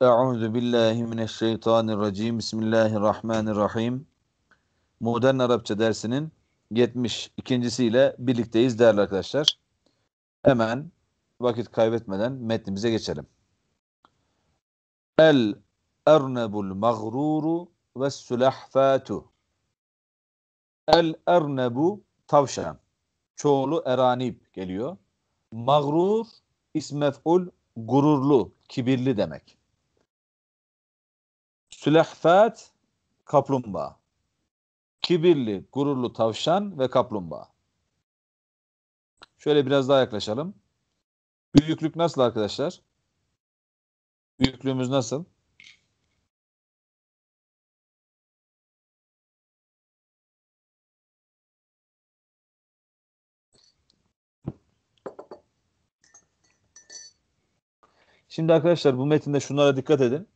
Euzu billahi mineşşeytanirracim. Bismillahirrahmanirrahim. Modern Arapça dersinin 72.siyle birlikteyiz değerli arkadaşlar. Hemen vakit kaybetmeden metnimize geçelim. El ernebul mağruru ve sülahfatu. El ernebu tavşan. Çoğulu eranib geliyor. Mağrur ismef'ul gururlu, kibirli demek. Sülehfat kaplumbağa. Kibirli, gururlu tavşan ve kaplumbağa. Şöyle biraz daha yaklaşalım. Büyüklük nasıl arkadaşlar? Büyüklüğümüz nasıl? Şimdi arkadaşlar bu metinde şunlara dikkat edin.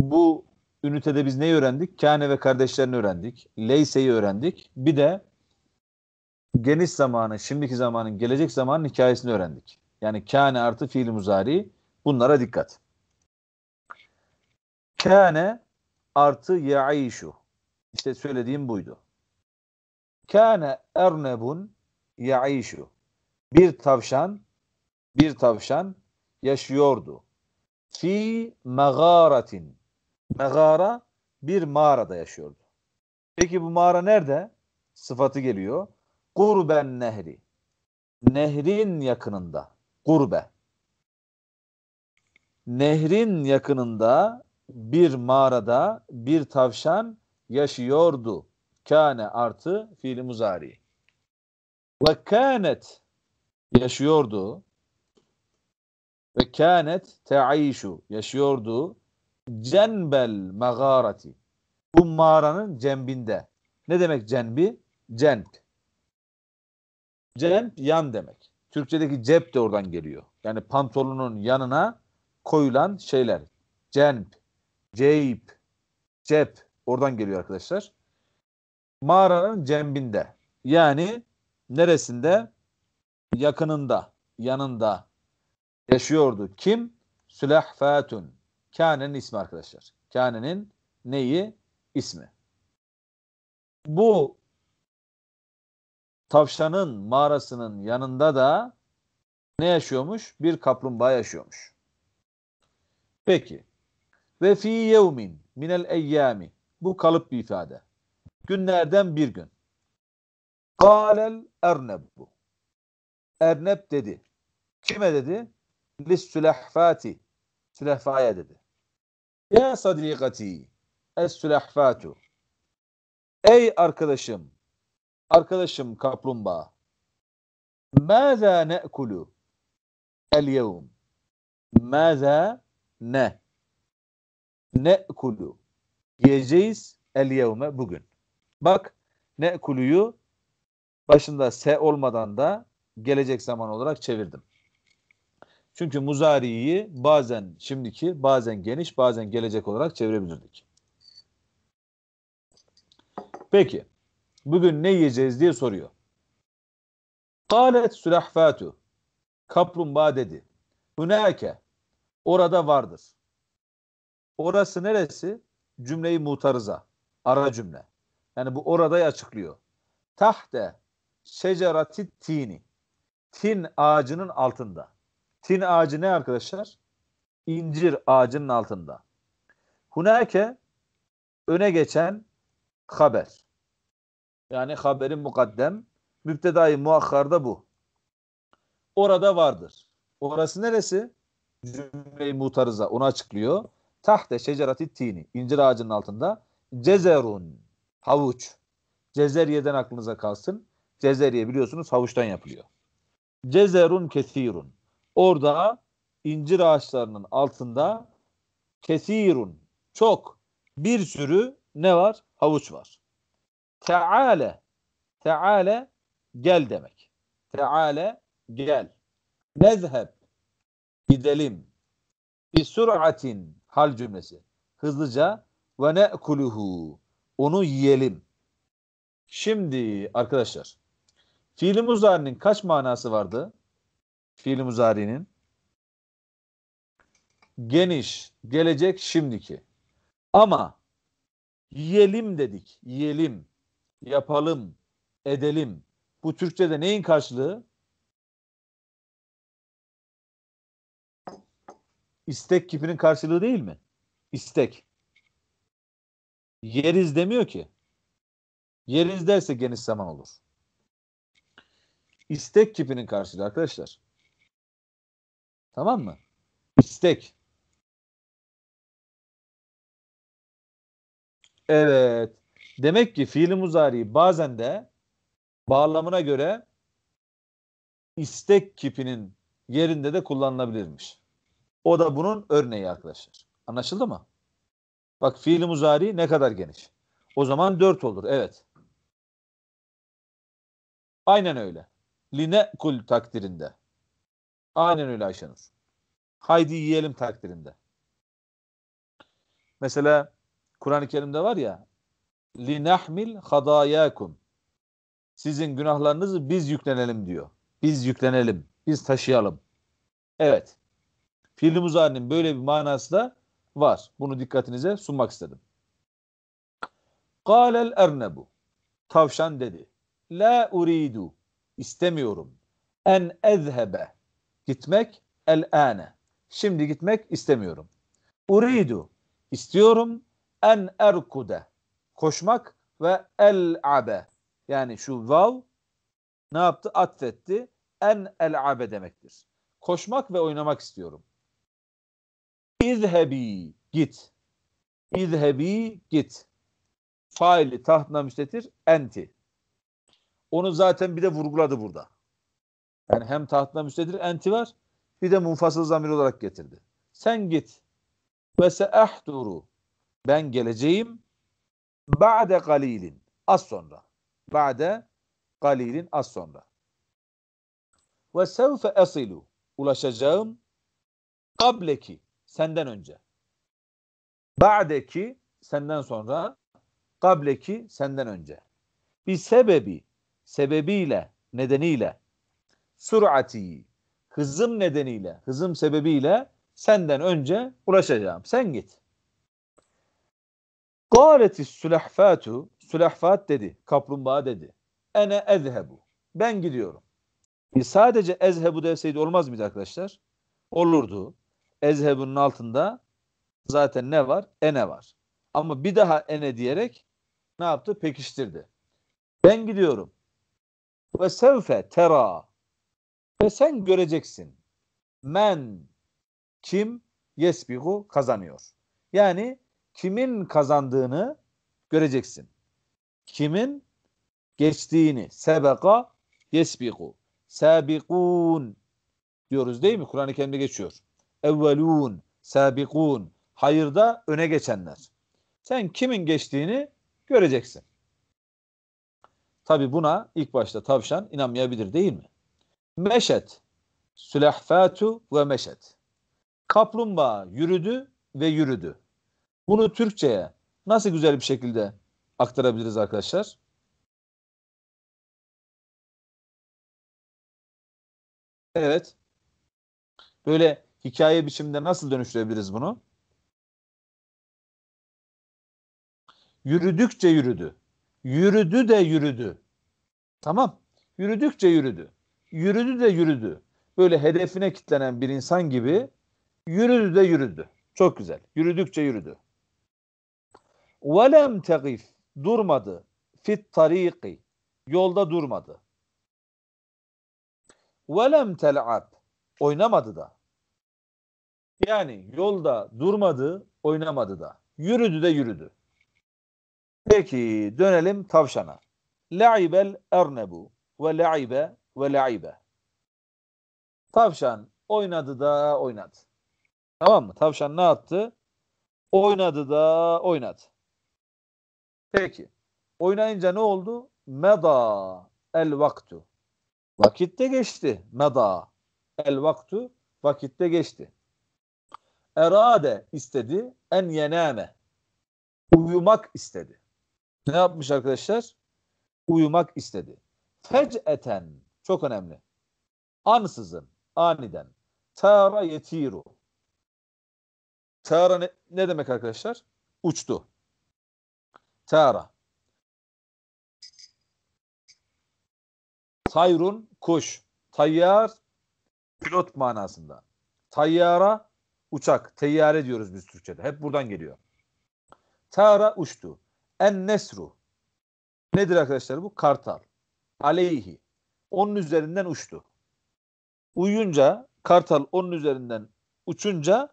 Bu ünitede biz neyi öğrendik? Kâne ve kardeşlerini öğrendik. Leyse'yi öğrendik. Bir de geniş zamanın, şimdiki zamanın, gelecek zamanın hikayesini öğrendik. Yani kâne artı fiil muzari. Bunlara dikkat. Kâne artı ya'işu. İşte söylediğim buydu. Kâne ernebun ya'işu. Bir tavşan, bir tavşan yaşıyordu. Fi mağaratin. Mağara bir mağarada yaşıyordu. Peki bu mağara nerede? Sıfatı geliyor. Kurben nehri. Nehrin yakınında. Kurbe. Nehrin yakınında bir mağarada bir tavşan yaşıyordu. Kâne artı fiili muzari. Ve kânet yaşıyordu ve kânet te'ayşu yaşıyordu cenbel mağarati bu mağaranın cembinde. Ne demek cenbi? Cenb. Cenb yan demek. Türkçedeki cep de oradan geliyor. Yani pantolonun yanına koyulan şeyler. Cenb, ceyp, cep oradan geliyor arkadaşlar. Mağaranın cembinde. Yani neresinde? Yakınında, yanında, yaşıyordu. Kim? Sülahfatun. Kâne'nin ismi arkadaşlar. Kâne'nin neyi? İsmi. Bu tavşanın mağarasının yanında da ne yaşıyormuş? Bir kaplumbağa yaşıyormuş. Peki. Ve fi yevmin minel eyyami. Bu kalıp bir ifade. Günlerden bir gün. Kâlel ernebu. Erneb dedi. Kime dedi? lissülehfati sülehfaya dedi. Ya sadikati es-sülehfatu Ey arkadaşım arkadaşım kaplumbağa Mâzâ ne'kulu el yevm Mâzâ ne ne'kulu yiyeceğiz el yevme bugün. Bak ne'kuluyu başında se olmadan da gelecek zaman olarak çevirdim. Çünkü muzariyi bazen şimdiki, bazen geniş, bazen gelecek olarak çevirebilirdik. Peki, bugün ne yiyeceğiz diye soruyor. Kalet sülahfatu. Kaplumbağa dedi. Hunake. Orada vardır. Orası neresi? Cümleyi mutarıza. Ara cümle. Yani bu oradayı açıklıyor. Tahte şecerati tini. Tin ağacının altında. Tin ağacı ne arkadaşlar? İncir ağacının altında. Hunake öne geçen haber. Yani haberin mukaddem. Müptedayı muakkarda bu. Orada vardır. Orası neresi? Cümle-i mutarıza onu açıklıyor. Tahte şecerati tini. İncir ağacının altında. Cezerun. Havuç. Cezeriye'den aklınıza kalsın. Cezeriye biliyorsunuz havuçtan yapılıyor. Cezerun kesirun. Orada incir ağaçlarının altında kesirun çok bir sürü ne var? Havuç var. Teale Teale gel demek. Teale gel. Nezheb gidelim. Bir suratin hal cümlesi. Hızlıca ve ne'kuluhu onu yiyelim. Şimdi arkadaşlar fiil muzarinin kaç manası vardı? Fiil muzari'nin geniş, gelecek şimdiki. Ama yiyelim dedik, yiyelim, yapalım, edelim. Bu Türkçe'de neyin karşılığı? İstek kipinin karşılığı değil mi? İstek. Yeriz demiyor ki. Yeriz derse geniş zaman olur. İstek kipinin karşılığı arkadaşlar. Tamam mı? İstek. Evet. Demek ki fiili muzari bazen de bağlamına göre istek kipinin yerinde de kullanılabilirmiş. O da bunun örneği arkadaşlar. Anlaşıldı mı? Bak fiili muzari ne kadar geniş. O zaman dört olur. Evet. Aynen öyle. Line kul takdirinde. Aynen öyle Ayşenur. Haydi yiyelim takdirinde. Mesela Kur'an-ı Kerim'de var ya linahmil hadayakum sizin günahlarınızı biz yüklenelim diyor. Biz yüklenelim. Biz taşıyalım. Evet. Fiil-i muzari'nin böyle bir manası da var. Bunu dikkatinize sunmak istedim. Kâlel ernebu. Tavşan dedi. La uridu. istemiyorum. En ezhebe. Gitmek el ane. Şimdi gitmek istemiyorum. Uridu. istiyorum. En erkude. Koşmak ve el abe. Yani şu vav ne yaptı? Atfetti. En el abe demektir. Koşmak ve oynamak istiyorum. İzhebi git. İzhebi git. Faili tahtına müstetir enti. Onu zaten bir de vurguladı burada. Yani hem tahtına müstetir enti var bir de munfasıl zamir olarak getirdi. Sen git. Ve seehduru. Ben geleceğim. Ba'de galilin. Az sonra. Ba'de galilin az sonra. Ve sevfe esilu. Ulaşacağım. Kableki senden önce. Ba'deki senden sonra, kableki senden önce. Bir sebebi, sebebiyle, nedeniyle, surati, hızım nedeniyle, hızım sebebiyle senden önce ulaşacağım. Sen git. Galeti sülahfatu, sülahfat dedi, kaplumbağa dedi. Ene ezhebu. Ben gidiyorum. E sadece ezhebu deseydi olmaz mıydı arkadaşlar? Olurdu ezhebunun altında zaten ne var? Ene var. Ama bir daha ene diyerek ne yaptı? Pekiştirdi. Ben gidiyorum. Ve sevfe tera. Ve sen göreceksin. Men kim yesbihu kazanıyor. Yani kimin kazandığını göreceksin. Kimin geçtiğini sebeka yesbihu. Sabikun diyoruz değil mi? Kur'an-ı Kerim'de geçiyor evvelun, sabikun, hayırda öne geçenler. Sen kimin geçtiğini göreceksin. Tabi buna ilk başta tavşan inanmayabilir değil mi? Meşet, sülehfatu ve meşet. Kaplumbağa yürüdü ve yürüdü. Bunu Türkçe'ye nasıl güzel bir şekilde aktarabiliriz arkadaşlar? Evet. Böyle hikaye biçiminde nasıl dönüştürebiliriz bunu? Yürüdükçe yürüdü. Yürüdü de yürüdü. Tamam. Yürüdükçe yürüdü. Yürüdü de yürüdü. Böyle hedefine kitlenen bir insan gibi yürüdü de yürüdü. Çok güzel. Yürüdükçe yürüdü. Velem tegif durmadı. Fit tariki yolda durmadı. Velem tel'ab oynamadı da. Yani yolda durmadı, oynamadı da. Yürüdü de yürüdü. Peki dönelim tavşana. La'ibel ernebu ve la'ibe ve la'ibe. Tavşan oynadı da oynadı. Tamam mı? Tavşan ne yaptı? Oynadı da oynadı. Peki. Oynayınca ne oldu? Meda el vaktu. Vakitte geçti. Meda el vaktu vakitte geçti erade istedi en yename. Uyumak istedi. Ne yapmış arkadaşlar? Uyumak istedi. Fec'eten çok önemli. Ansızın, aniden. Tara yetiru. Tara ne, ne demek arkadaşlar? Uçtu. Tara. Tayrun kuş. Tayyar pilot manasında. Tayyara uçak. Teyyare diyoruz biz Türkçe'de. Hep buradan geliyor. Tara uçtu. En nesru. Nedir arkadaşlar bu? Kartal. Aleyhi. Onun üzerinden uçtu. Uyuyunca kartal onun üzerinden uçunca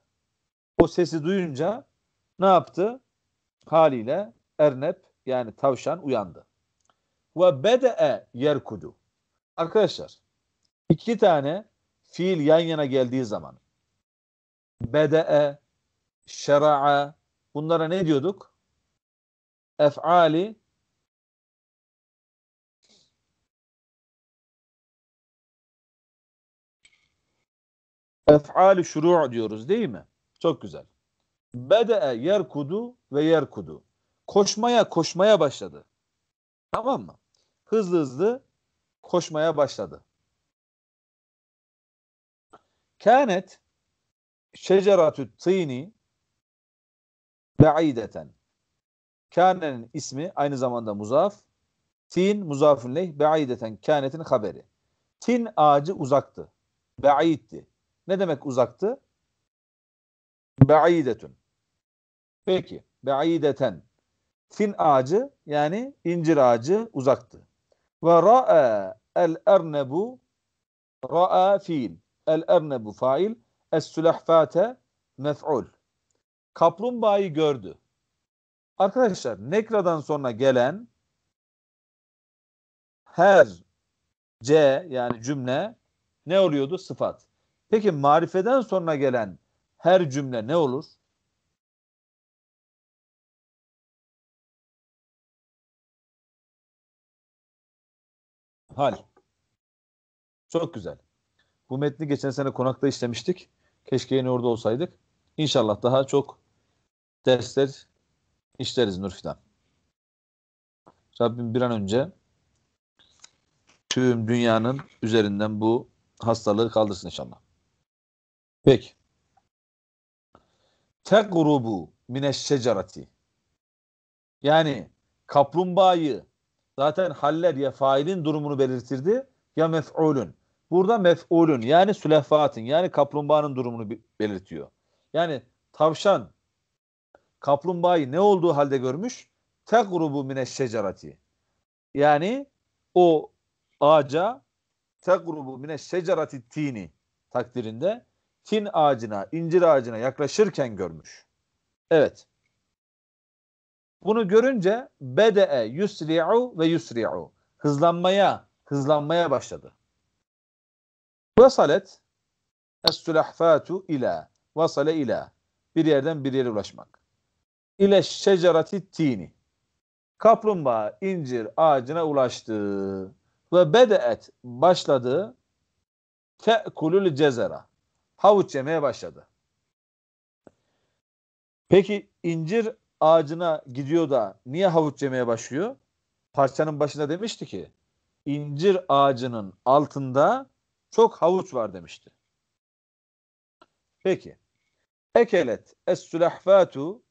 o sesi duyunca ne yaptı? Haliyle Ernep yani tavşan uyandı. Ve bede'e yerkudu. Arkadaşlar iki tane fiil yan yana geldiği zaman bede'e, şera'a bunlara ne diyorduk? Ef'ali ef'ali şuru' diyoruz değil mi? Çok güzel. Bede'e yerkudu ve yerkudu. Koşmaya koşmaya başladı. Tamam mı? Hızlı hızlı koşmaya başladı. Kânet şeceratü tîni be'ideten. Kâne'nin ismi aynı zamanda muzaf. Tin muzafun leyh be'ideten kânetin haberi. Tin ağacı uzaktı. Be'iddi. Ne demek uzaktı? Be'idetun. Peki. Be'ideten. Tin ağacı yani incir ağacı uzaktı. Ve ra'a el ernebu ra'a fiil. El ernebu fail. Es sülahfate mef'ul. Kaplumbağayı gördü. Arkadaşlar nekradan sonra gelen her C yani cümle ne oluyordu? Sıfat. Peki marifeden sonra gelen her cümle ne olur? Hal. Çok güzel. Bu metni geçen sene konakta işlemiştik. Keşke yine orada olsaydık. İnşallah daha çok dersler işleriz Nurfidan. Rabbim bir an önce tüm dünyanın üzerinden bu hastalığı kaldırsın inşallah. Peki. Tegrubu mineşşecerati. Yani kaplumbağayı zaten haller ya failin durumunu belirtirdi ya mef'ulün. Burada mef'ulün yani sülefatın yani kaplumbağanın durumunu belirtiyor. Yani tavşan kaplumbağayı ne olduğu halde görmüş? Tegrubu mineşşecerati. Yani o ağaca tegrubu mineşşecerati tini takdirinde tin ağacına, incir ağacına yaklaşırken görmüş. Evet. Bunu görünce bede'e yusri'u ve yusri'u. Hızlanmaya, hızlanmaya başladı. Vasalet es-sülahfatu ila. Vasale ila. Bir yerden bir yere ulaşmak. İle şecerati tini. Kaplumbağa incir ağacına ulaştı. Ve bede'et başladı. Te'kulül cezera. Havuç yemeye başladı. Peki incir ağacına gidiyor da niye havuç yemeye başlıyor? Parçanın başında demişti ki incir ağacının altında çok havuç var demişti. Peki. Ekelet es-sülahfatu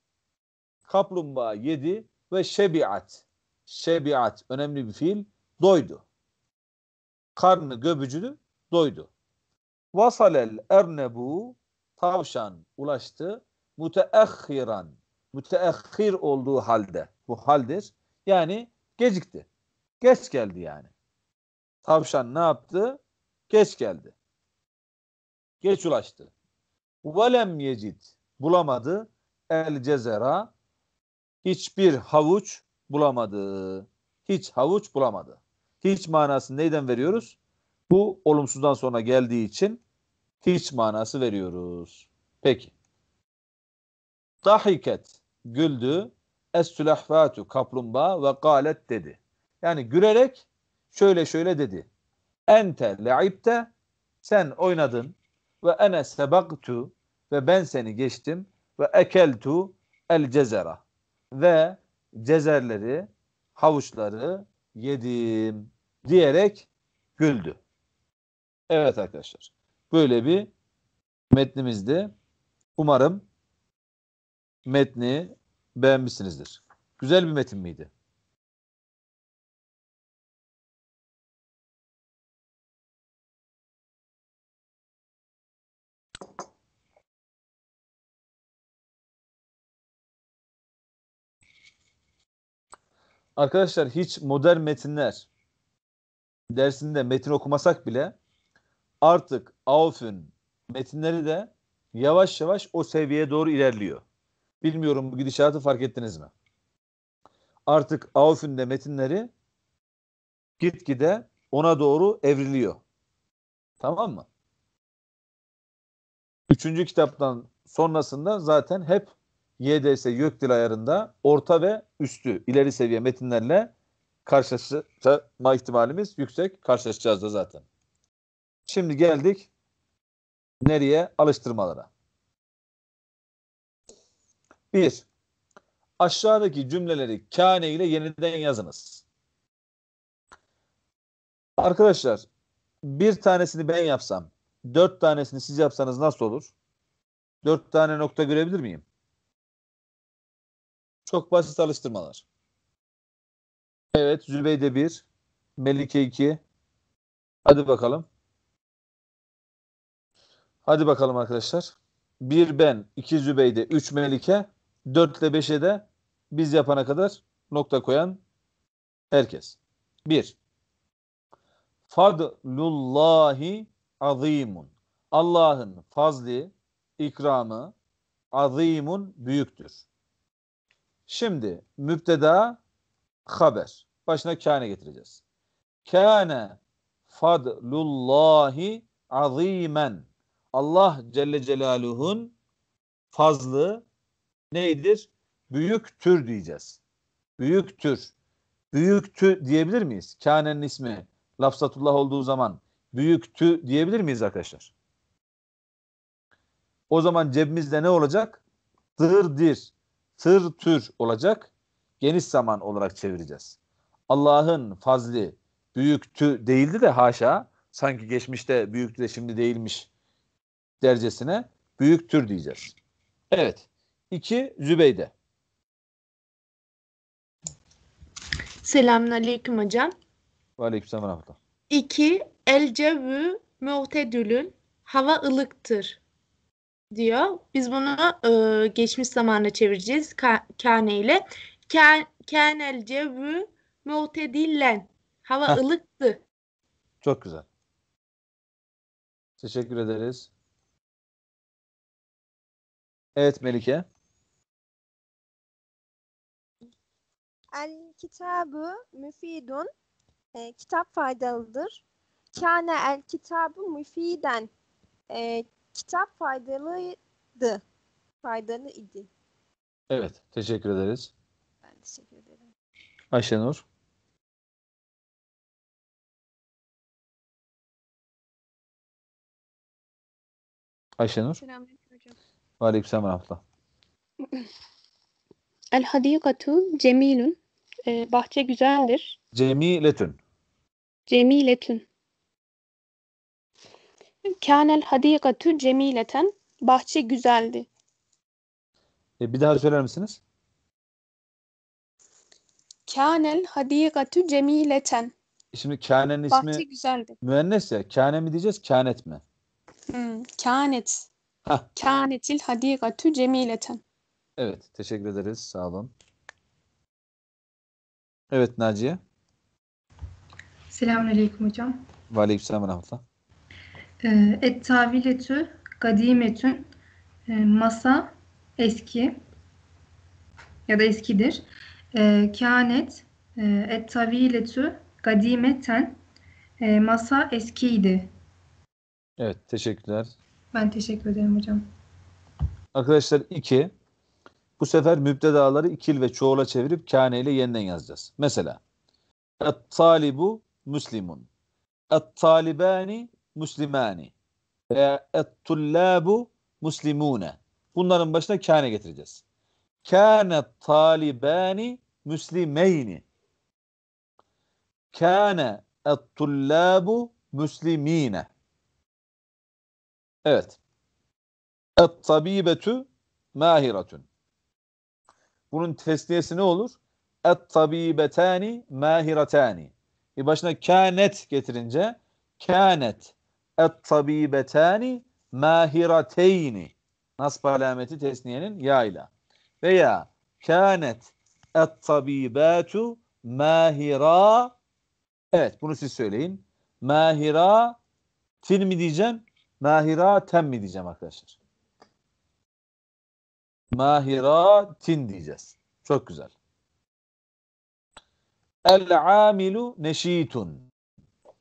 kaplumbağa yedi ve şebiat. Şebiat önemli bir fiil. Doydu. Karnı göbücülü doydu. Vasalel ernebu tavşan ulaştı. Müteahhiran. Müteahhir olduğu halde. Bu haldir. Yani gecikti. Geç geldi yani. Tavşan ne yaptı? Geç geldi. Geç ulaştı. Velem yecid bulamadı. El cezera hiçbir havuç bulamadı. Hiç havuç bulamadı. Hiç manasını neyden veriyoruz? Bu olumsuzdan sonra geldiği için hiç manası veriyoruz. Peki. Dahiket güldü. Es-sülahfatu kaplumbağa ve galet dedi. Yani gülerek şöyle şöyle dedi. Ente le'ibte sen oynadın ve ene sebaktu ve ben seni geçtim ve ekeltu el cezera ve cezerleri havuçları yedim diyerek güldü. Evet arkadaşlar. Böyle bir metnimizdi. Umarım metni beğenmişsinizdir. Güzel bir metin miydi? Arkadaşlar hiç modern metinler dersinde metin okumasak bile artık Auf'un metinleri de yavaş yavaş o seviyeye doğru ilerliyor. Bilmiyorum bu gidişatı fark ettiniz mi? Artık Auf'un de metinleri gitgide ona doğru evriliyor. Tamam mı? Üçüncü kitaptan sonrasında zaten hep YDS YÖKDİL ayarında orta ve üstü ileri seviye metinlerle karşılaşma ihtimalimiz yüksek. Karşılaşacağız da zaten. Şimdi geldik nereye? Alıştırmalara. Bir, aşağıdaki cümleleri kâne ile yeniden yazınız. Arkadaşlar bir tanesini ben yapsam, dört tanesini siz yapsanız nasıl olur? Dört tane nokta görebilir miyim? Çok basit alıştırmalar. Evet Zübeyde 1, Melike 2. Hadi bakalım. Hadi bakalım arkadaşlar. 1 ben, 2 Zübeyde, 3 Melike, 4 ile 5'e de biz yapana kadar nokta koyan herkes. 1. Fadlullahi azimun. Allah'ın fazli, ikramı azimun büyüktür. Şimdi müpteda haber. Başına kâne getireceğiz. Kâne fadlullahi azimen. Allah Celle Celaluhu'nun fazlı neydir? Büyüktür diyeceğiz. Büyüktür. Büyüktü diyebilir miyiz? Kâne'nin ismi lafzatullah olduğu zaman büyüktü diyebilir miyiz arkadaşlar? O zaman cebimizde ne olacak? Dırdir, tır tür olacak. Geniş zaman olarak çevireceğiz. Allah'ın fazli büyüktü değildi de haşa sanki geçmişte büyüktü de şimdi değilmiş dercesine büyüktür diyeceğiz. Evet. İki Zübeyde. Selamünaleyküm hocam. Ve aleykümselam ve rahmetullah. 2. El cevvü mu'tedülün. Hava ılıktır diyor. Biz bunu e, geçmiş zamana çevireceğiz ka- kâne ile. Kân, kânel cevvü mu'tedillen. Hava Heh. ılıktı. Çok güzel. Teşekkür ederiz. Evet Melike. El kitabı müfidun. E, kitap faydalıdır. Kâne el kitabı müfiden. E, kitap faydalıydı. Faydalı idi. Evet. Teşekkür ederiz. Ben teşekkür ederim. Ayşenur. Ayşenur. Selamünaleyküm aleykümselam rahmetullah. El hadikatu cemilun. Ee, bahçe güzeldir. Cemiletün. Cemiletün. Kânel hadikatu cemileten. Bahçe güzeldi. E, bir daha söyler misiniz? Kânel hadikatu cemileten. Şimdi Kâne'nin ismi Bahçe güzeldi. müennes ya. Kâne mi diyeceğiz, kânet mi? Hmm. Kânet. Hah. Kânetil hadikatu cemileten. Evet. Teşekkür ederiz. Sağ olun. Evet Naciye. Selamünaleyküm hocam. Ve aleykümselam ve rahmetullah. Ee, Et taviletü kadimetün Ee, masa eski ya da eskidir. Ee, Kânet e, et taviletü kadimeten Ee, masa eskiydi. Evet. Teşekkürler. Ben teşekkür ederim hocam. Arkadaşlar 2. Bu sefer müptedaları ikil ve çoğula çevirip kâne ile yeniden yazacağız. Mesela Et-talibu muslimun. Et-talibani muslimani. Veya et-tullabu muslimune. Bunların başına kâne getireceğiz. Kâne talibani muslimeyni. Kâne et-tullabu muslimine. Evet. Et-tabibetu mahiratun. Bunun tesniyesi ne olur? Et tabibetani mahiratani. Bir başına kânet getirince kânet et tabibetani mahirateyni. Nasb alameti tesniyenin ya ile. Veya kânet et tabibatu mahira Evet bunu siz söyleyin. Mahira tin mi diyeceğim? Mahira tem mi diyeceğim arkadaşlar? Mahira tin diyeceğiz. Çok güzel. El-amilu neşitun.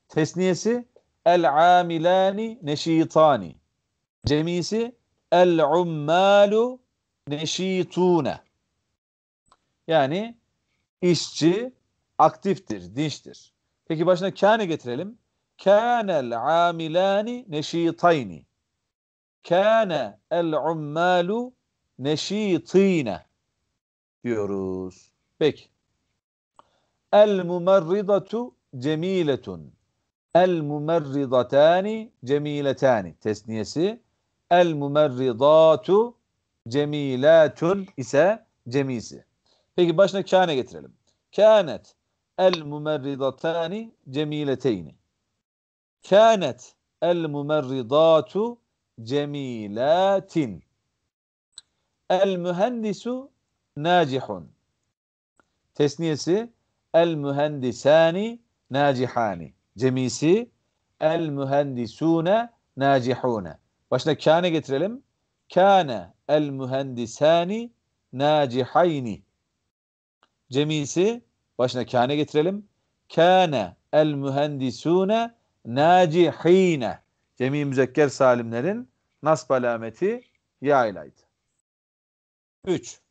Tesniyesi el-amilani neşitani. Cemisi el-ummalu neşitune. Yani işçi aktiftir, dinçtir. Peki başına kâne getirelim. Kânel amilani neşitayni. Kâne el neşitîne diyoruz. Peki. El mumerridatu cemiletun. El cemiletani. Tesniyesi. El mumerridatu ise cemisi. Peki başına kâne getirelim. Kânet el mumerridatani. Kânet el mumerridatu cemilatin. El mühendisu nacihun. Tesniyesi el mühendisani nacihani. Cemisi el mühendisune nacihune. Başına kâne getirelim. Kâne el mühendisani nacihayni. Cemisi başına kâne getirelim. Kâne el mühendisune nacihine. Cemi müzekker salimlerin nasb alameti ya ilaydı. 3.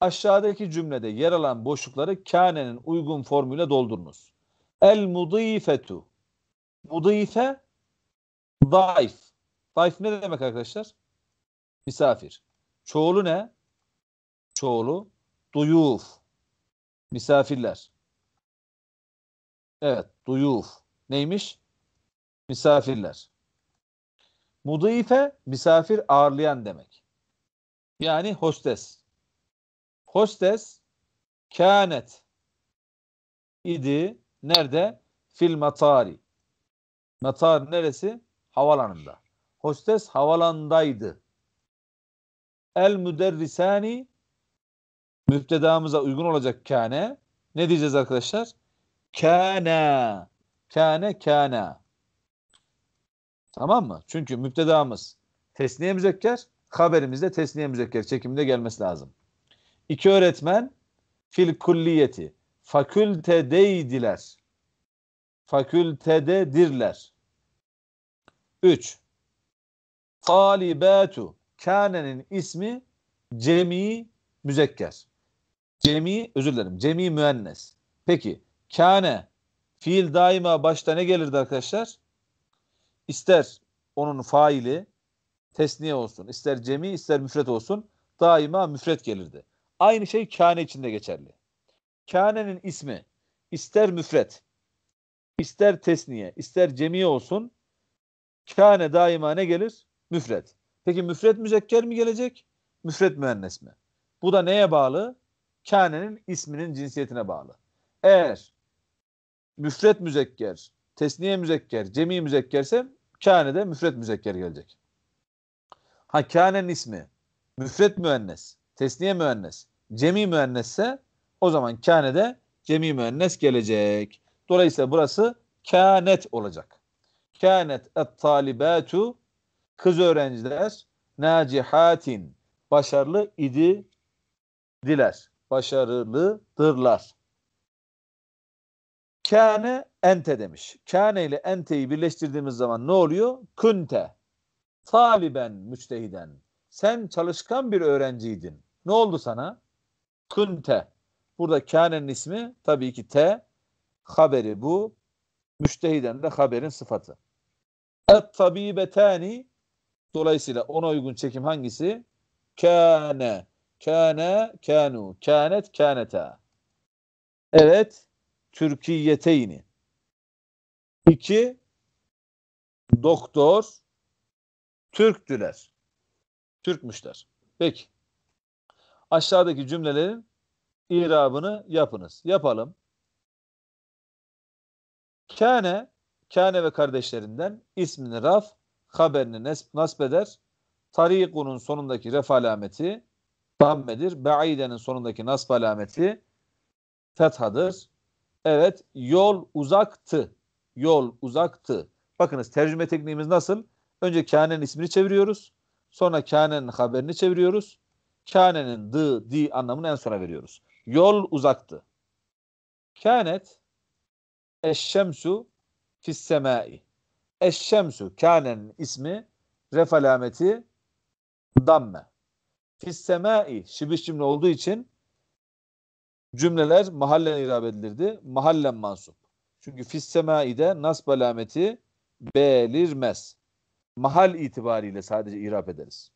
Aşağıdaki cümlede yer alan boşlukları kânenin uygun formuyla doldurunuz. El mudifetu. Mudife daif. Daif ne demek arkadaşlar? Misafir. Çoğulu ne? Çoğulu duyuf. Misafirler. Evet, duyuf. Neymiş? Misafirler. Mudife misafir ağırlayan demek. Yani hostes. Hostes kânet idi. Nerede? Fil matari. Matar neresi? Havalanında. Hostes havalandaydı. El müderrisani müptedamıza uygun olacak kâne. Ne diyeceğiz arkadaşlar? Kâne. Kâne kâne. Tamam mı? Çünkü müptedamız tesniye müzekker, haberimizde tesniye müzekker çekiminde gelmesi lazım. İki öğretmen fil kulliyeti fakültedeydiler. Fakültededirler. Üç. Talibatu kânenin ismi cemi müzekker. Cemi özür dilerim. Cemi müennes. Peki kâne fiil daima başta ne gelirdi arkadaşlar? İster onun faili tesniye olsun, ister cemi, ister müfret olsun daima müfret gelirdi. Aynı şey kâne içinde geçerli. Kânenin ismi ister müfret, ister tesniye, ister cemi olsun kâne daima ne gelir? Müfret. Peki müfret müzekker mi gelecek? Müfret müennes mi? Bu da neye bağlı? Kânenin isminin cinsiyetine bağlı. Eğer müfret müzekker, tesniye müzekker, cemi müzekkerse kânede müfret müzekker gelecek. Ha kânenin ismi müfret müennes, tesniye müennes, cemi müennesse o zaman kânede cemi müennes gelecek. Dolayısıyla burası kânet olacak. Kânet et talibatu kız öğrenciler nacihatin başarılı idi diler. Başarılıdırlar. Kâne ente demiş. Kâne ile enteyi birleştirdiğimiz zaman ne oluyor? Kunte. Taliben müçtehiden. Sen çalışkan bir öğrenciydin. Ne oldu sana? Kunte. Burada kânenin ismi tabii ki te. Haberi bu. Müştehiden de haberin sıfatı. Et tabibetani dolayısıyla ona uygun çekim hangisi? Kâne. Kâne, kânu. Kânet, kâneta. Evet. Türkiyeteyni. İki. Doktor. Türktüler. Türkmüşler. Peki. Aşağıdaki cümlelerin irabını yapınız. Yapalım. Kâne, kâne ve kardeşlerinden ismini raf, haberini nes- nasb eder. Tarikunun sonundaki ref alameti dammedir. Be'idenin sonundaki nasb alameti fethadır. Evet, yol uzaktı. Yol uzaktı. Bakınız tercüme tekniğimiz nasıl? Önce kânenin ismini çeviriyoruz. Sonra kânenin haberini çeviriyoruz. Kânenin dı, di anlamını en sona veriyoruz. Yol uzaktı. Kânet eşşemsu fissemai. Eşşemsu kânenin ismi ref alameti damme. Fissemai şibiş cümle olduğu için cümleler mahallen irab edilirdi. Mahallen mansup. Çünkü fissemai'de nasb alameti belirmez. Mahal itibariyle sadece irab ederiz.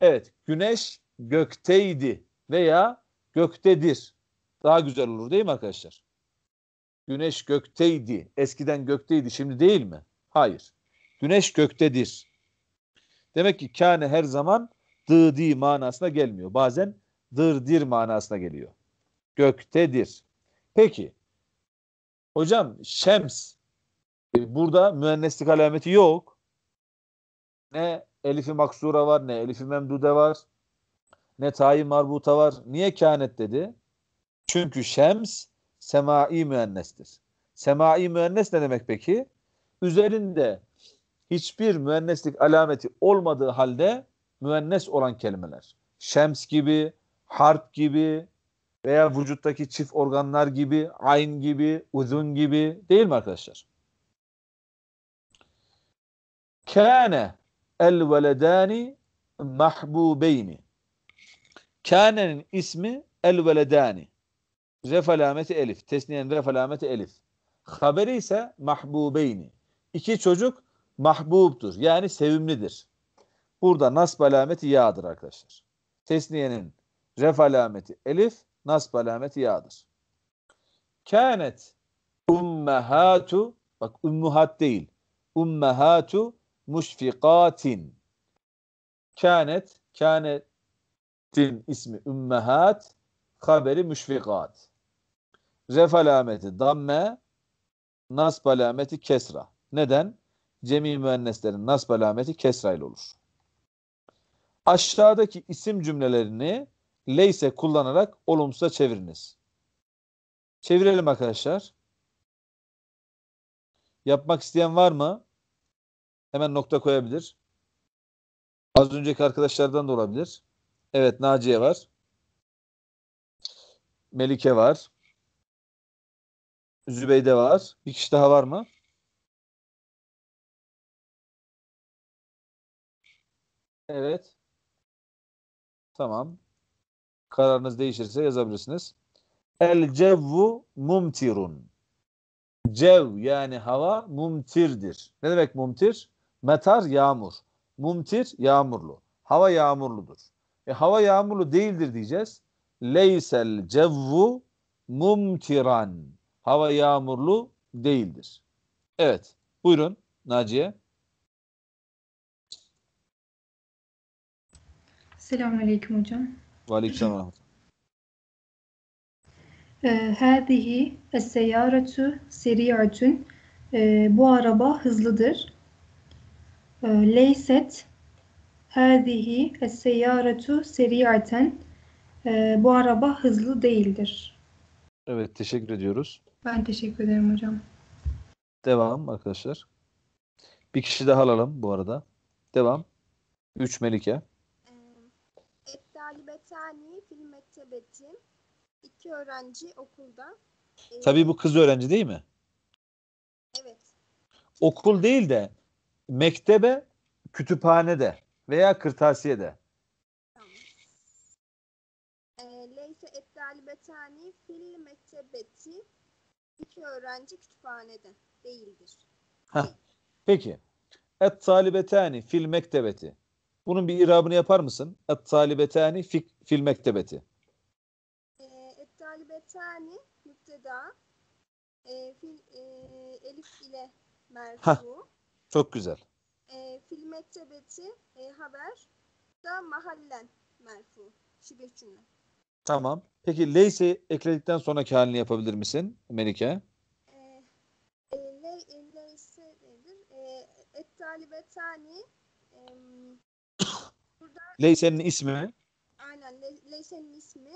Evet, güneş gökteydi veya göktedir. Daha güzel olur değil mi arkadaşlar? Güneş gökteydi. Eskiden gökteydi, şimdi değil mi? Hayır. Güneş göktedir. Demek ki kâne her zaman dı di manasına gelmiyor. Bazen dır dir manasına geliyor. Göktedir. Peki. Hocam şems e, burada müenneslik alameti yok. Ne elifi maksura var, ne elifi memdude var, ne tayin marbuta var. Niye kânet dedi? Çünkü şems semai müennestir. Semai müennes ne demek peki? Üzerinde hiçbir müenneslik alameti olmadığı halde müennes olan kelimeler. Şems gibi, harp gibi veya vücuttaki çift organlar gibi, ayn gibi, uzun gibi değil mi arkadaşlar? Kâne el veledani mahbubeyni. Kâne'nin ismi el veledani. Ref alameti elif. Tesniyen ref alameti elif. Haberi ise mahbubeyni. İki çocuk mahbubtur. Yani sevimlidir. Burada nasb alameti yağdır arkadaşlar. Tesniyenin ref alameti elif, nasb alameti yağdır. Kânet ummehatu bak ummuhat değil. Ummehatu muşfikatin. Kânet kânetin ismi ummehat haberi müşfikat. Ref alameti damme nasb alameti kesra. Neden? Cemi müenneslerin nasb alameti kesra ile olur. Aşağıdaki isim cümlelerini leyse kullanarak olumsuza çeviriniz. Çevirelim arkadaşlar. Yapmak isteyen var mı? Hemen nokta koyabilir. Az önceki arkadaşlardan da olabilir. Evet Naciye var. Melike var. Zübeyde var. Bir kişi daha var mı? Evet. Tamam. Kararınız değişirse yazabilirsiniz. El cevvu mumtirun. Cev yani hava mumtirdir. Ne demek mumtir? Metar yağmur. Mumtir yağmurlu. Hava yağmurludur. E, hava yağmurlu değildir diyeceğiz. Leysel cevvu mumtiran. Hava yağmurlu değildir. Evet. Buyurun Naciye. Selamünaleyküm hocam. Ve aleykümselam. Ee, Hâzihi es-seyyâretu seri'atun. Ee, Bu araba hızlıdır. Ee, Leyset hâzihi es-seyyâretu seri'aten. Bu araba hızlı değildir. Evet teşekkür ediyoruz. Ben teşekkür ederim hocam. Devam arkadaşlar. Bir kişi daha alalım bu arada. Devam. 3 Melike. Ettalibetani fil mektebeti. İki öğrenci okulda. Ee, Tabii bu kız öğrenci değil mi? Evet. Okul değil de mektebe, kütüphanede veya kırtasiyede. Leyse ettalibetani fil mektebeti. İki öğrenci kütüphanede değildir. Heh. Peki. Et talibetani fil mektebeti. Bunun bir irabını yapar mısın? Et talibetani fik- fil mektebeti. Ee, ettalibetani müpteda. Ee, fil, e, elif ile merfu. Çok güzel. E, fil mektebeti e, haber da mahallen merfu. Şibih cümle. Tamam. Peki leyse ekledikten sonraki halini yapabilir misin Melike? E, e, le, e, leyse nedir? E, ettalibetani em, burada Leyse'nin ismi aynen le, leysenin ismi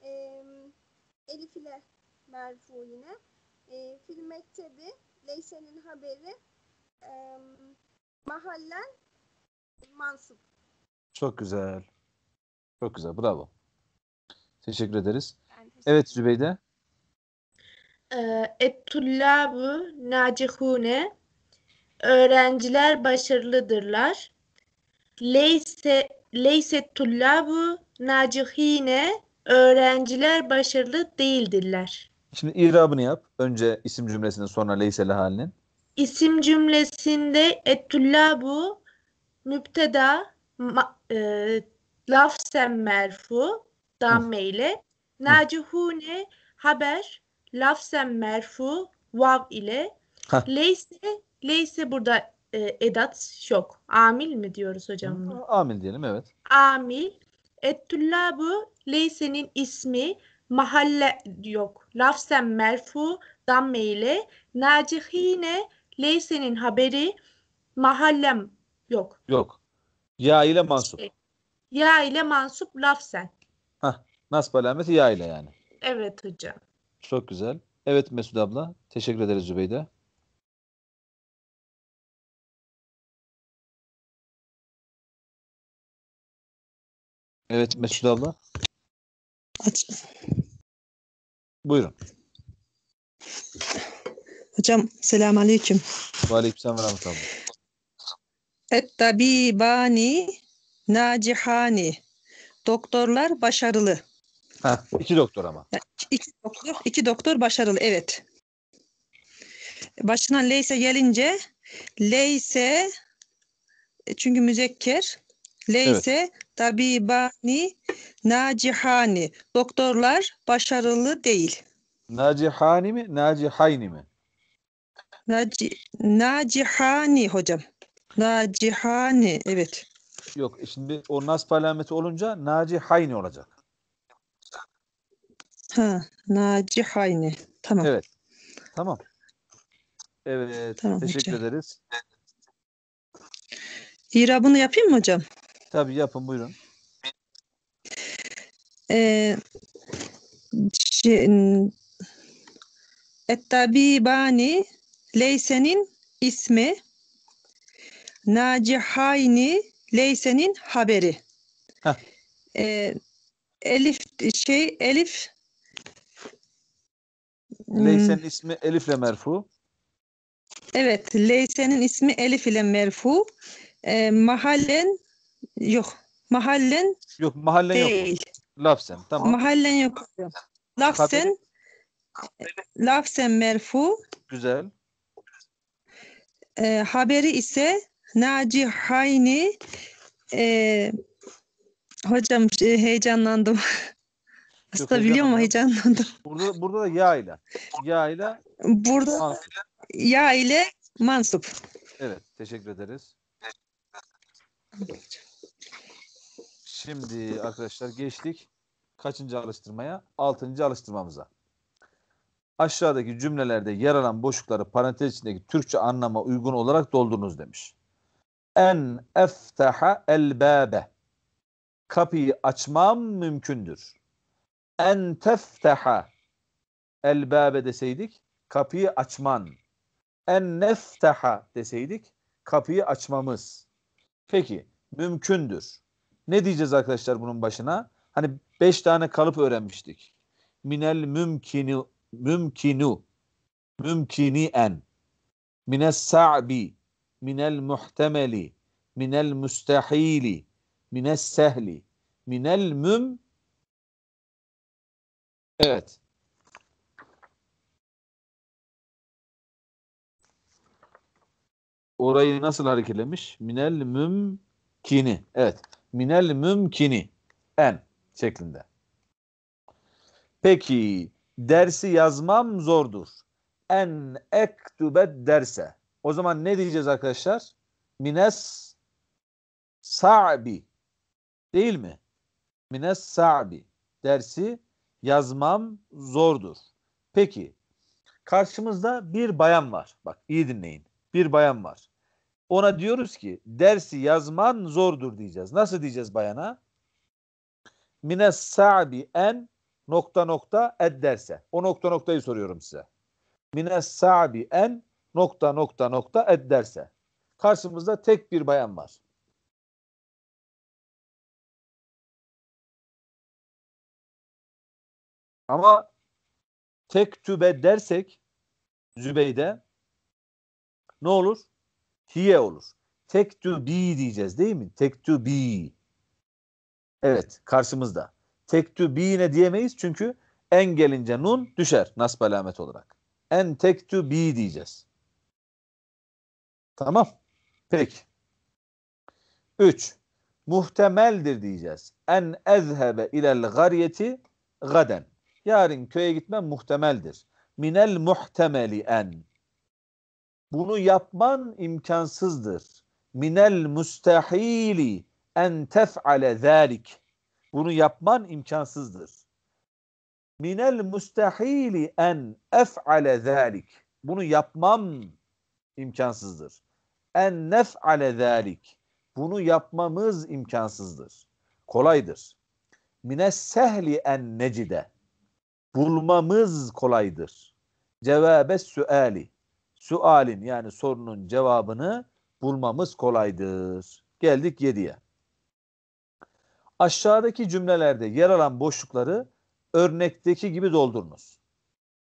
em, elif ile merfu yine. E, fil mektebi leysenin haberi em, mahallen mansup. çok güzel. Çok güzel. Bravo. Teşekkür ederiz. Teşekkür Evet Zübeyde. Et-tullabu nacihune öğrenciler başarılıdırlar. Leyse leyse tullabu nacihine öğrenciler başarılı değildirler. Şimdi irabını yap. Önce isim cümlesinin sonra leyseli halinin. İsim cümlesinde et-tullabu müpteda ma, e, lafzen merfu damme ile nacihune haber lafzen merfu vav ile Hah. leyse leyse burada e, edat yok. Amil mi diyoruz hocam? buna? Amil diyelim evet. Amil et-tullabu leysenin ismi mahalle yok. Lafzen merfu damme ile nacihine leysenin haberi mahallem yok. Yok. Ya ile mansup. Ya ile mansup lafzen. Nasb alameti ya ile yani. Evet hocam. Çok güzel. Evet Mesut abla. Teşekkür ederiz Zübeyde. Evet Mesut abla. Aç. Buyurun. Hocam selam aleyküm. Aleykümselam ve rahmetullah. Et tabibani nacihani. Doktorlar başarılı. Ha, iki doktor ama. İki doktor, iki doktor başarılı. Evet. Başına leyse gelince leyse e, çünkü müzekker leyse tabibani nacihani. Doktorlar başarılı değil. Nacihani mi? Nacihayni mi? Naci, nacihani hocam. Nacihani evet. Yok. e Şimdi o nasb alameti olunca nacihayni olacak. Ha, nacihani. Tamam. Evet. Tamam. Evet. Tamam teşekkür hocam. ederiz. İrabını yapayım mı hocam? Tabii yapın buyurun. Ee, Ettabibani Leyse'nin ismi Nacihayni Leyse'nin haberi. Heh. Ee, Elif şey Elif hmm, Leyse'nin ismi Elif'le merfu. evet Leyse'nin ismi Elif ile merfu. Ee, mahallen yok. Mahallen Yok mahallen yok. değil. Lafzen. Tamam. Mahallen yok. Lafzen lafzen merfu. Güzel. E, haberi ise Naci Hayni e, hocam şey, heyecanlandım. Aslında biliyor mu heyecanlanma. heyecanlandım. Burada, burada da ya ile. Ya ile Burada mansup. ya ile mansup. Evet. Teşekkür ederiz. Şimdi arkadaşlar geçtik. Kaçıncı alıştırmaya? Altıncı alıştırmamıza. Aşağıdaki cümlelerde yer alan boşlukları parantez içindeki Türkçe anlama uygun olarak doldurunuz demiş. En eftaha el babe. Kapıyı açmam mümkündür. En teftaha el babe deseydik kapıyı açman. En neftaha deseydik kapıyı açmamız. Peki mümkündür. Ne diyeceğiz arkadaşlar bunun başına? Hani beş tane kalıp öğrenmiştik. Minel mümkinu mümkinu mümkini en mines sa'bi minel muhtemeli minel müstahili mines sehli minel müm Evet. Orayı nasıl hareketlemiş? Minel mümkini. Evet. Minel mümkini. En şeklinde. Peki dersi yazmam zordur. En ektübet derse. O zaman ne diyeceğiz arkadaşlar? Mines sa'bi. Değil mi? Mines sa'bi. Dersi yazmam zordur. Peki karşımızda bir bayan var. Bak iyi dinleyin. Bir bayan var. Ona diyoruz ki dersi yazman zordur diyeceğiz. Nasıl diyeceğiz bayana? Mines sa'bi en nokta nokta ed derse. O nokta noktayı soruyorum size. Mines sa'bi en nokta nokta nokta ed derse. Karşımızda tek bir bayan var. Ama tek tübe dersek Zübeyde ne olur? Hiye olur. Tek to be diyeceğiz değil mi? Tek to be. Evet karşımızda. Tek to be ne diyemeyiz çünkü en gelince nun düşer nasb alameti olarak. En tek to be diyeceğiz. Tamam. Peki. 3. Muhtemeldir diyeceğiz. En ezhebe ilel garyeti gaden. Yarın köye gitmem muhtemeldir. Minel muhtemeli en. Bunu yapman imkansızdır. Minel müstahili en tef'ale zalik. Bunu yapman imkansızdır. Minel müstahili en ef'ale zalik. Bunu yapmam imkansızdır. En nef'ale zalik. Bunu yapmamız imkansızdır. Kolaydır. Mines sehli en necide. Bulmamız kolaydır. Cevabe suali. Sualin yani sorunun cevabını bulmamız kolaydır. Geldik 7'ye. Aşağıdaki cümlelerde yer alan boşlukları örnekteki gibi doldurunuz.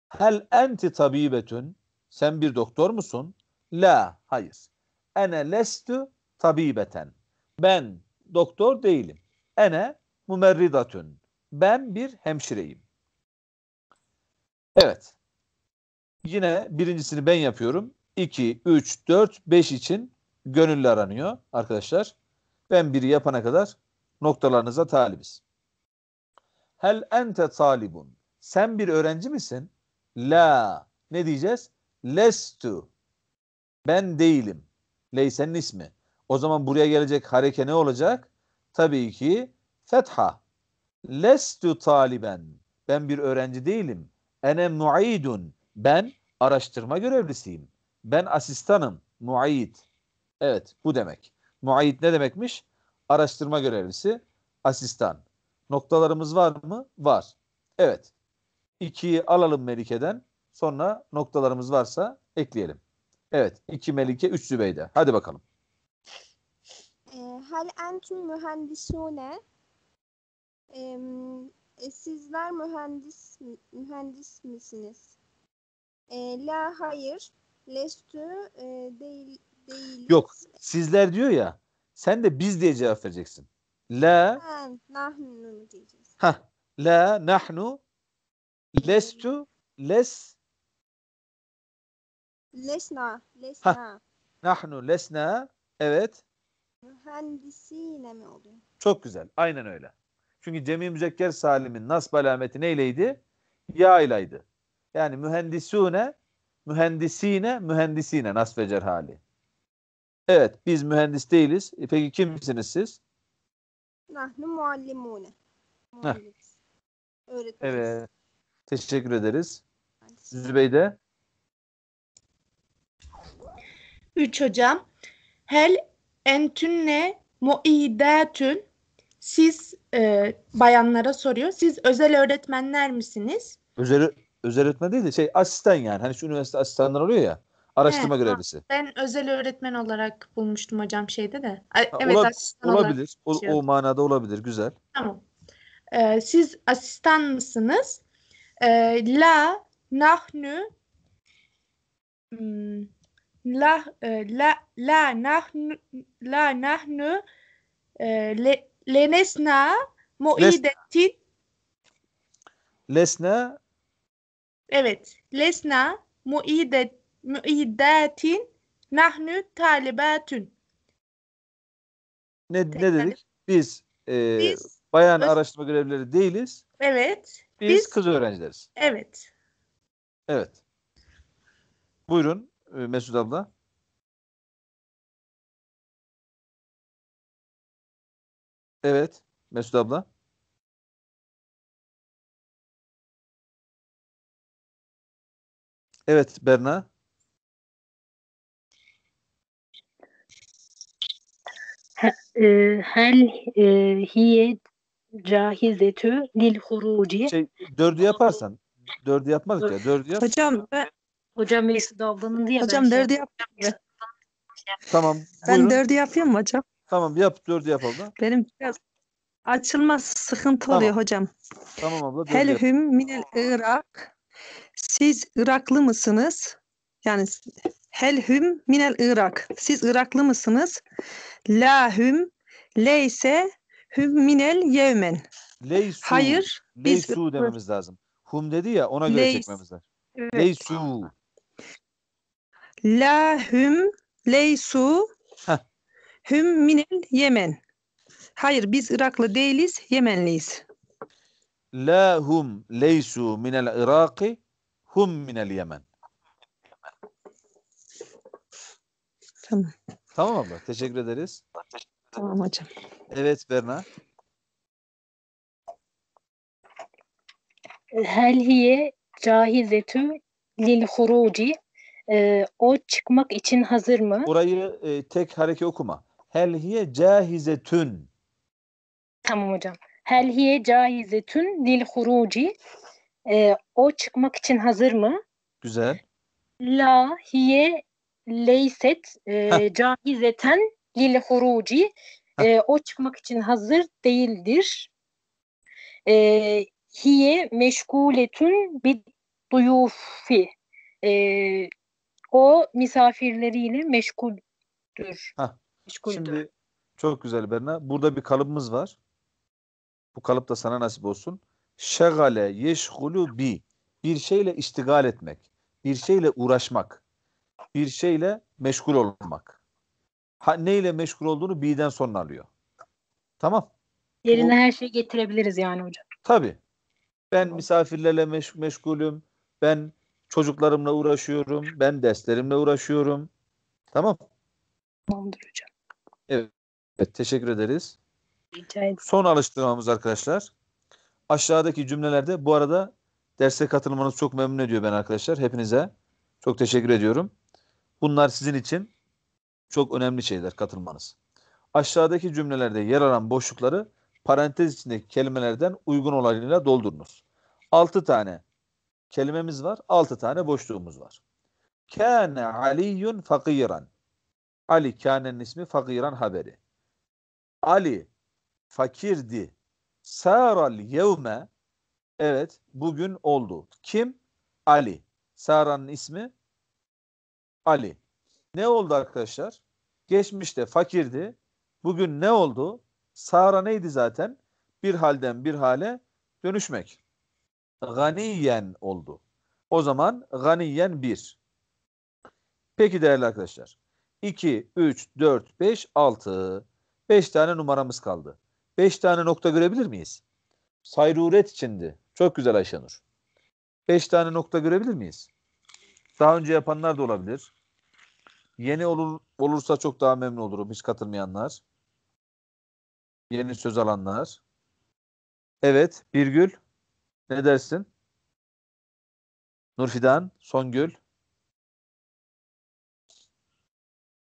Hel enti tabibetün sen bir doktor musun? La, hayır. Ene lestu tabibeten. Ben doktor değilim. Ene mumerridatün. Ben bir hemşireyim. Evet. Yine birincisini ben yapıyorum. 2, 3, 4, 5 için gönüllü aranıyor arkadaşlar. Ben biri yapana kadar noktalarınıza talibiz. Hel ente talibun. Sen bir öğrenci misin? La. Ne diyeceğiz? Lestu. Ben değilim. Leysenin ismi. O zaman buraya gelecek hareke ne olacak? Tabii ki fetha. Lestu taliben. Ben bir öğrenci değilim. Ene muaidun. Ben araştırma görevlisiyim. Ben asistanım. Muaid. Evet bu demek. Muaid ne demekmiş? Araştırma görevlisi, asistan. Noktalarımız var mı? Var. Evet. İkiyi alalım Melike'den. Sonra noktalarımız varsa ekleyelim. Evet. iki Melike, üç Zübeyde. Hadi bakalım. Ee, Hal entüm mühendisune? E, sizler mühendis mühendis misiniz? Ee, la hayır. Lestü e, değil değiliz. Yok. Sizler diyor ya. Sen de biz diye cevap vereceksin. La, Ha, nahnu diyeceğiz. ha, la, nahnu, lestu, les, Lesna. Lesna. nahnu, lesna. Evet. Mühendisine mi oluyor? Çok güzel. Aynen öyle. Çünkü cemi müzekker salimin nasb alameti neyleydi? Ya ileydi. Yani mühendisune, mühendisine, mühendisine nasb ve hali. Evet, biz mühendis değiliz. E peki kimsiniz siz? Nahnu muallimune. Muallimiz. Öğretmeniz. Evet. Teşekkür ederiz. Zübeyde. 3 hocam. Hel entünne muidatün siz e, bayanlara soruyor. Siz özel öğretmenler misiniz? Özel, özel öğretmen değil de şey asistan yani. Hani şu üniversite asistanlar oluyor ya. Araştırma He, görevlisi. Ben özel öğretmen olarak bulmuştum hocam şeyde de. Ha, evet ola- asistan olabilir. O, şey o manada olabilir. Güzel. Tamam. Ee, siz asistan mısınız? Ee, la nahnu hmm, la e, la la nahnu la nahnu e, le, lenesna muidetin Lesne evet lesna muidet muidatin nahnu talibatun ne, ne dedik? Biz, e, biz bayan öz- araştırma görevlileri değiliz. evet Biz, Biz- kız öğrencileriz. evet Evet. Buyurun e, Mesut abla. Evet Mesut abla. Evet Berna. Ee, hel e, hiye cahizetü lil huruci. Şey dördü yaparsan. Dördü yapmadık ya. Dördü yap. Hocam ben, Hocam Mesut ablanın diye hocam ben şey dördü yap. Tamam. Ben Buyurun. dördü yapayım mı hocam? Tamam yap. Dördü yap abla. Benim biraz açılmaz sıkıntı Tamam. oluyor hocam. Tamam abla. Dördü Hel yap. hüm minel Irak. Siz Iraklı mısınız? Yani hel hüm minel Irak. Siz Iraklı mısınız? La hüm leyse hüm minel Yemen. Leysu. Hayır. Biz Leysu dememiz lazım. Hum dedi ya ona göre Leys- çekmemiz lazım. Evet. Leysu. La hüm leysu Heh. hüm minel Yemen. Hayır biz Iraklı değiliz, Yemenliyiz. La hum leysu minel Iraki hum minel Yemen. Tamam, Tamam abla. Teşekkür ederiz. tamam hocam. Evet Berna. Hel hiye cahizetü lil huruci. Ee, o çıkmak için hazır mı? Orayı e, tek hareke okuma. Hel hiye cahizetün. Tamam hocam. Hel hiye cahizetün lil huruci. Ee, o çıkmak için hazır mı? Güzel. La hiye leyset e, cahizeten lil huruci. E, o çıkmak için hazır değildir. E, hiye meşguletün bid duyufi. E, o misafirleriyle meşguldür. Hah, Meşguldür. Şimdi çok güzel Berna. Burada bir kalıbımız var. Bu kalıp da sana nasip olsun. Şegale yeşgulu bi. Bir şeyle iştigal etmek. Bir şeyle uğraşmak. Bir şeyle meşgul olmak. Ha, neyle meşgul olduğunu bi'den sonra alıyor. Tamam. Yerine bu- her şeyi getirebiliriz yani hocam. Tabii. Ben misafirlerle meş- meşgulüm. Ben çocuklarımla uğraşıyorum. Ben derslerimle uğraşıyorum. Tamam. Tamamdır hocam. Evet, teşekkür ederiz. Rica ederim. Son alıştırmamız arkadaşlar. Aşağıdaki cümlelerde bu arada derse katılmanız çok memnun ediyor ben arkadaşlar. Hepinize çok teşekkür ediyorum. Bunlar sizin için çok önemli şeyler katılmanız. Aşağıdaki cümlelerde yer alan boşlukları parantez içindeki kelimelerden uygun olanıyla doldurunuz. 6 tane kelimemiz var. 6 tane boşluğumuz var. Kâne aliyyun fakiran. Ali kânenin ismi fakiran haberi. Ali fakirdi. Saral yevme evet bugün oldu. Kim? Ali. Sara'nın ismi Ali. Ne oldu arkadaşlar? Geçmişte fakirdi. Bugün ne oldu? Sara neydi zaten? Bir halden bir hale dönüşmek. Ganiyen oldu. O zaman ganiyen bir. Peki değerli arkadaşlar. 2, 3, 4, 5, 6. 5 tane numaramız kaldı. 5 tane nokta görebilir miyiz? Sayruret içindi. Çok güzel Ayşenur. 5 tane nokta görebilir miyiz? Daha önce yapanlar da olabilir. Yeni olur, olursa çok daha memnun olurum. Hiç katılmayanlar. Yeni söz alanlar. Evet. Birgül. Ne dersin? Nurfidan. Songül.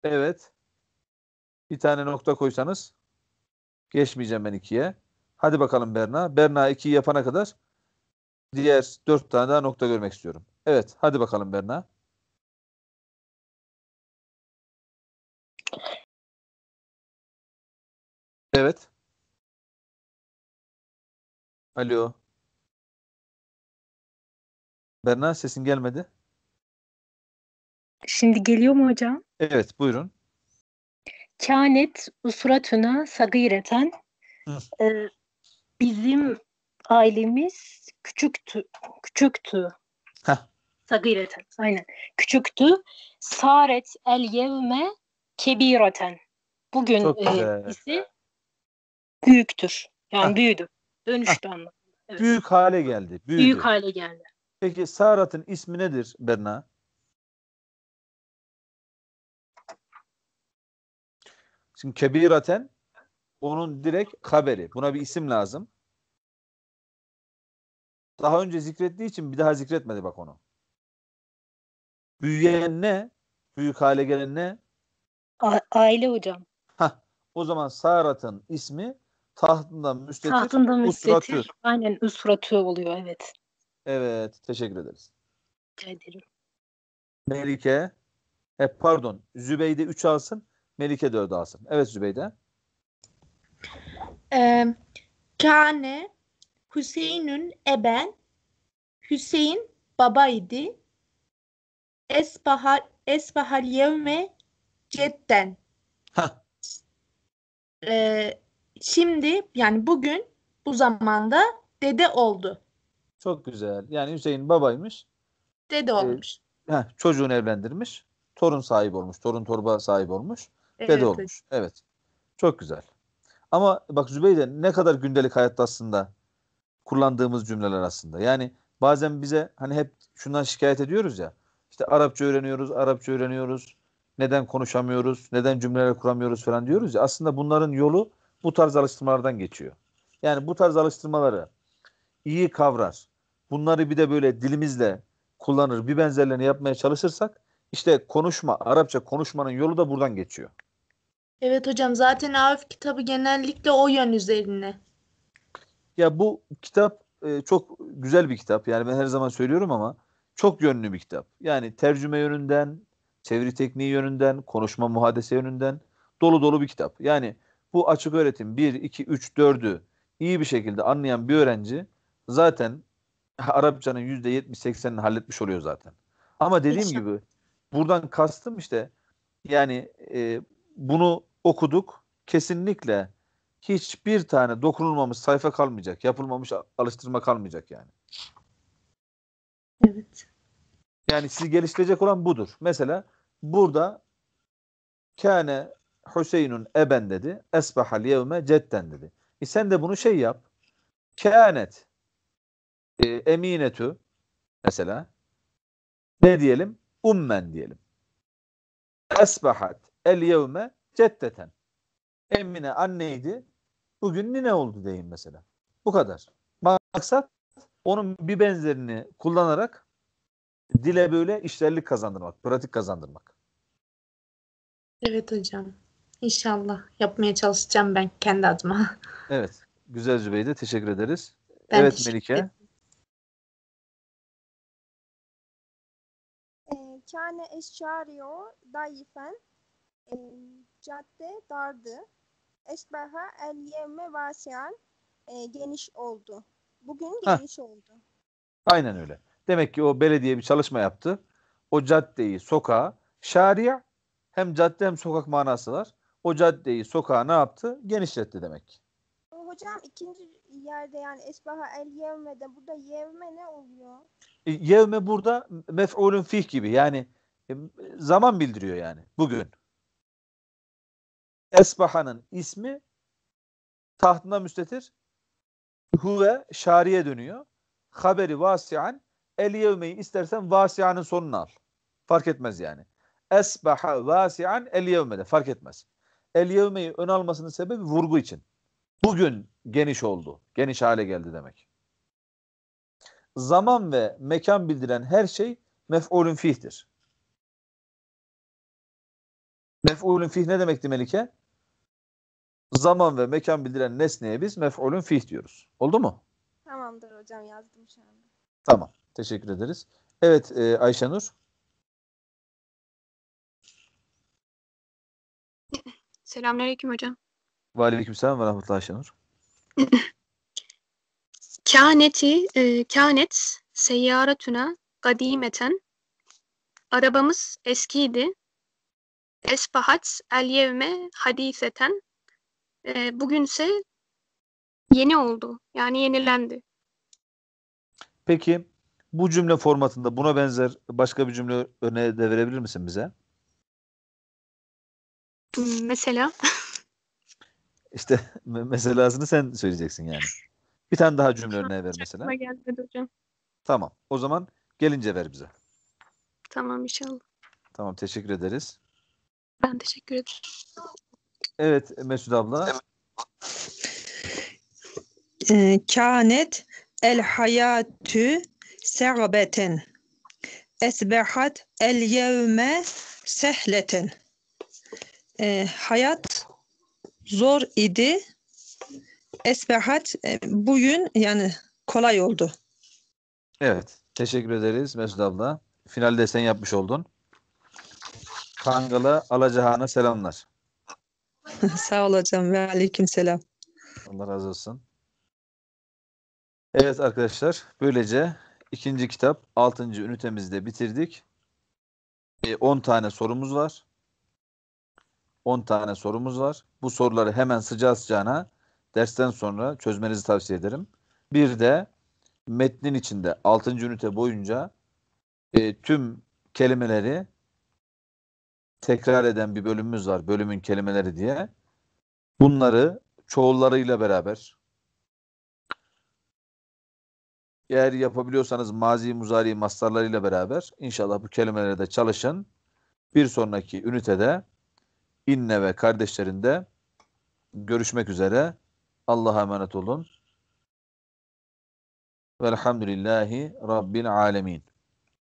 Evet. Bir tane nokta koysanız geçmeyeceğim ben ikiye. Hadi bakalım Berna. Berna ikiyi yapana kadar diğer dört tane daha nokta görmek istiyorum. Evet. Hadi bakalım Berna. Evet. Alo. Berna sesin gelmedi. Şimdi geliyor mu hocam? Evet buyurun. Kânet usratuna sagireten. Ee, bizim ailemiz küçüktü. Küçüktü. Heh. Sagireten. Aynen. Küçüktü. Saret el yevme kebireten. Bugün e, ise büyüktür. Yani Heh. büyüdü. Dönüştü anlamında. Evet. Büyük hale geldi. Büyüdü. Büyük hale geldi. Peki Sarat'ın ismi nedir Berna? Şimdi kebiraten onun direkt haberi. Buna bir isim lazım. Daha önce zikrettiği için bir daha zikretmedi bak onu. Büyüyen ne? Büyük hale gelen ne? A- aile hocam. Hah. O zaman Sarat'ın ismi tahtından müstetir. Tahtında usratü. müstetir. Aynen üsratü oluyor evet. Evet. Teşekkür ederiz. Rica ederim. Melike. E, pardon. Zübeyde 3 alsın. Melike 4 alsın. Evet Zübeyde. Ee, Kane Hüseyin'ün eben Hüseyin babaydı. Esbahal Esbahal yevme cetten. Hah. Ee, şimdi yani bugün bu zamanda dede oldu. Çok güzel. Yani Hüseyin babaymış. Dede olmuş. Heh, çocuğunu evlendirmiş. Torun sahibi olmuş. Torun torba sahibi olmuş. Evet, Dede olmuş. Evet. Çok güzel. Ama bak Zübeyde ne kadar gündelik hayatta aslında kullandığımız cümleler aslında. Yani bazen bize hani hep şundan şikayet ediyoruz ya. İşte Arapça öğreniyoruz, Arapça öğreniyoruz. Neden konuşamıyoruz, neden cümleler kuramıyoruz falan diyoruz ya. Aslında bunların yolu bu tarz alıştırmalardan geçiyor. Yani bu tarz alıştırmaları iyi kavrar. Bunları bir de böyle dilimizle kullanır, bir benzerlerini yapmaya çalışırsak işte konuşma, Arapça konuşmanın yolu da buradan geçiyor. Evet hocam zaten Arif kitabı genellikle o yön üzerine. Ya bu kitap e, çok güzel bir kitap. Yani ben her zaman söylüyorum ama çok yönlü bir kitap. Yani tercüme yönünden, çeviri tekniği yönünden, konuşma muhadese yönünden dolu dolu bir kitap. Yani bu açık öğretim 1, 2, 3, 4'ü iyi bir şekilde anlayan bir öğrenci zaten Arapçanın %70-80'ini halletmiş oluyor zaten. Ama dediğim gibi buradan kastım işte yani e, bunu okuduk kesinlikle hiçbir tane dokunulmamış sayfa kalmayacak. Yapılmamış alıştırma kalmayacak yani. Evet. Yani sizi geliştirecek olan budur. Mesela burada kâne Hüseyin'un eben dedi. Esbahal yevme cetten dedi. E sen de bunu şey yap. Kânet e, eminetü mesela ne diyelim? Ummen diyelim. Esbahat el yevme ceddeten. Emine anneydi. Bugün nine oldu diyeyim mesela. Bu kadar. Maksat onun bir benzerini kullanarak dile böyle işlerlik kazandırmak, pratik kazandırmak. Evet hocam. İnşallah yapmaya çalışacağım ben kendi adıma. Evet. Güzel Zübeyde. Teşekkür ederiz. Ben evet teşekkür Melike. ederim. E, Kâne eşşâriyo dayifen e, cadde dardı. Esbaha el yevme vasian e, geniş oldu. Bugün Heh. geniş oldu. Aynen öyle. Demek ki o belediye bir çalışma yaptı. O caddeyi, sokağı, şaria hem cadde hem sokak manası var. O caddeyi, sokağı ne yaptı? Genişletti demek. Hocam ikinci yerde yani esbaha el yevme'de burada yevme ne oluyor? E, Yevme burada mef'ulün fih gibi. Yani e, zaman bildiriyor yani. Bugün. Esbaha'nın ismi tahtına müstetir. Huve şariye dönüyor. Haberi vasian. El yevmeyi istersen vasianın sonuna al. Fark etmez yani. Esbaha vasian el yevmede. Fark etmez. El yevmeyi ön almasının sebebi vurgu için. Bugün geniş oldu. Geniş hale geldi demek. Zaman ve mekan bildiren her şey mef'ulün fih'tir. Mef'ulün fih ne demekti Melike? Zaman ve mekan bildiren nesneye biz mef'ulün fih diyoruz. Oldu mu? Tamamdır hocam yazdım şu anda. Tamam. Teşekkür ederiz. Evet e, Ayşenur. Selamünaleyküm hocam. Ve aleykümselam ve rahmetullah Ayşenur. Kâneti, e, kânet seyyaratuna kadimeten. Arabamız eskiydi. Esbahat el yevme hadiseten. E, bugünse yeni oldu. Yani yenilendi. Peki bu cümle formatında buna benzer başka bir cümle örneği de verebilir misin bize? Mesela İşte me- meselasını sen söyleyeceksin yani. Bir tane daha cümle örneği ver mesela. gelmedi hocam. Tamam. O zaman gelince ver bize. Tamam inşallah. Tamam teşekkür ederiz. Ben teşekkür ederim. Evet Mesut abla. Ee, Kânet el hayatü se'abeten. esbehat el yevme sehleten. E, hayat zor idi. Esbehat e, bugün yani kolay oldu. Evet. Teşekkür ederiz Mesut abla. Finalde sen yapmış oldun. Kangal'a Alacahan'a selamlar. Sağ ol hocam ve aleyküm selam. Allah razı olsun. Evet arkadaşlar, böylece ikinci kitap 6. ünitemizi de bitirdik. E, 10 tane sorumuz var. 10 tane sorumuz var. Bu soruları hemen sıcağı sıcağına dersten sonra çözmenizi tavsiye ederim. Bir de metnin içinde 6. ünite boyunca e, tüm kelimeleri tekrar eden bir bölümümüz var. Bölümün kelimeleri diye. Bunları çoğullarıyla beraber eğer yapabiliyorsanız mazi, muzari, mastarlarıyla beraber inşallah bu kelimeleri de çalışın. Bir sonraki ünitede inne ve kardeşlerinde görüşmek üzere. Allah'a emanet olun. Velhamdülillahi Rabbil alemin.